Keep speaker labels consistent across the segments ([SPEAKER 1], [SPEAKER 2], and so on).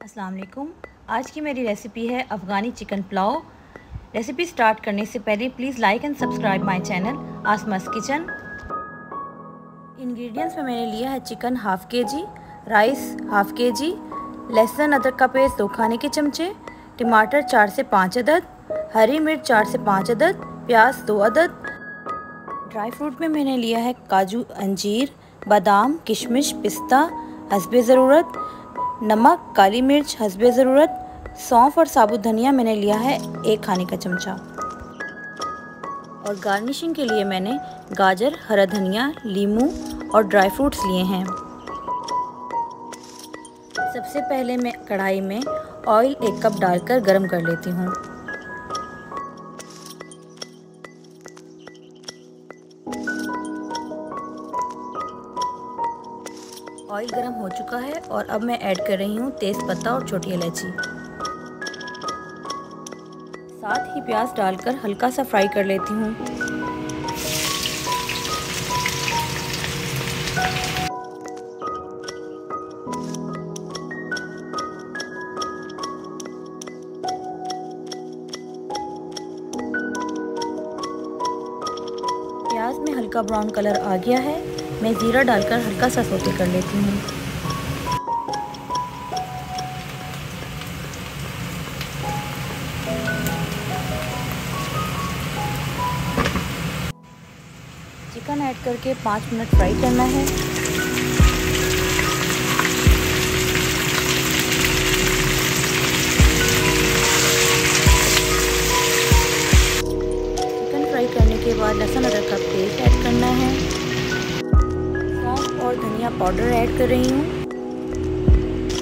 [SPEAKER 1] अस्सलाम वालेकुम। आज की मेरी रेसिपी है Afghani chicken pulao. Recipe start करने से पहले please like and subscribe my channel Aasmas kitchen ingredients में मैंने लिया है चिकन हाफ़ के जी राइस हाफ़ के जी लहसुन, अदरक का पेस्ट दो खाने के चमचे, टमाटर चार से पाँच अदद, हरी मिर्च चार से पाँच अदद, प्याज दो अदद। ड्राई फ्रूट में मैंने लिया है काजू, अंजीर, बादाम, किशमिश, पिस्ता, हसब ज़रूरत। नमक, काली मिर्च, हसबे ज़रूरत, सौंफ और साबुत धनिया मैंने लिया है एक खाने का चमचा। और गार्निशिंग के लिए मैंने गाजर, हरा धनिया, लीमू और ड्राई फ्रूट्स लिए हैं। सबसे पहले मैं कढ़ाई में ऑयल एक कप डालकर गरम कर लेती हूँ। ऑयल गरम हो चुका है और अब मैं ऐड कर रही हूँ तेज़ पत्ता और छोटी इलायची। साथ ही प्याज डालकर हल्का सा फ्राई कर लेती हूँ। प्याज में हल्का ब्राउन कलर आ गया है। मैं ज़ीरा डालकर हल्का सा सोते कर लेती हूँ। चिकन ऐड करके पाँच मिनट फ्राई करना है। चिकन फ्राई करने के बाद लहसुन अदरक का पाउडर ऐड कर रही हूँ।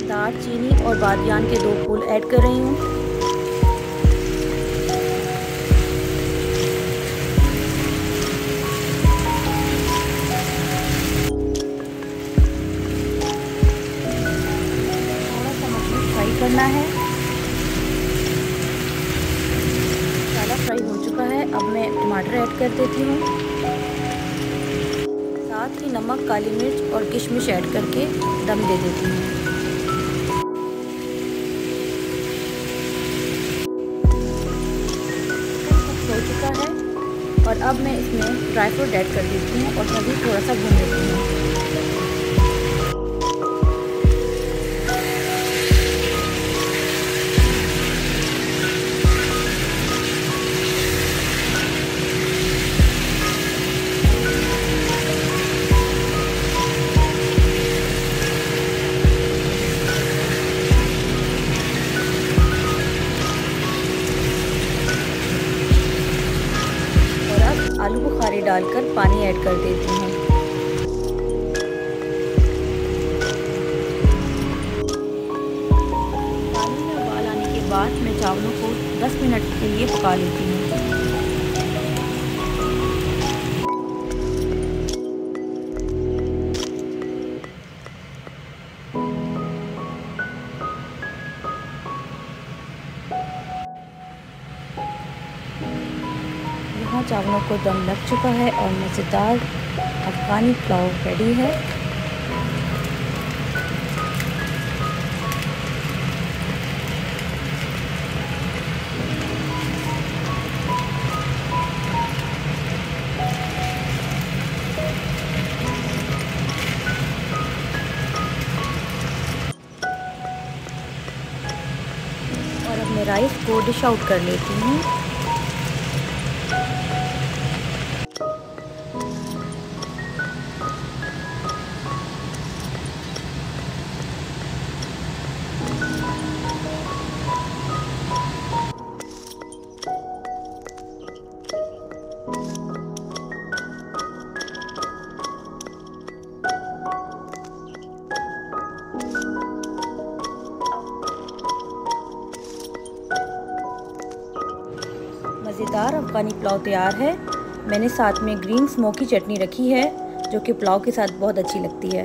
[SPEAKER 1] दार, चीनी और बादियान के दो फूल ऐड कर रही हूँ। करना है। ज़्यादा फ्राई हो चुका है। अब मैं टमाटर ऐड कर देती हूँ। साथ ही नमक, काली मिर्च और किशमिश ऐड करके दम दे देती हूँ। हो चुका है और अब मैं इसमें ड्राई फ्रूट ऐड कर देती हूँ और सभी थोड़ा सा भून देती हूँ। डालकर पानी ऐड कर देती हूँ। पानी में उबाल आने के बाद मैं चावलों को 10 मिनट के लिए पका लेती हूँ। चावलों को दम लग चुका है और मज़ेदार अफ़गानी पुलाव रेडी है। और अब मैं राइस को डिश आउट कर लेती हूँ। मज़ेदार अफ़गानी पुलाव तैयार है। मैंने साथ में ग्रीन स्मोकी चटनी रखी है, जो कि पुलाव के साथ बहुत अच्छी लगती है।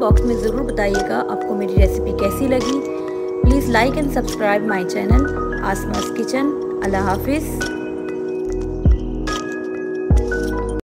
[SPEAKER 1] बॉक्स में ज़रूर बताइएगा आपको मेरी रेसिपी कैसी लगी। Please like and subscribe my channel Aasmas kitchen अल्लाह हाफिज़।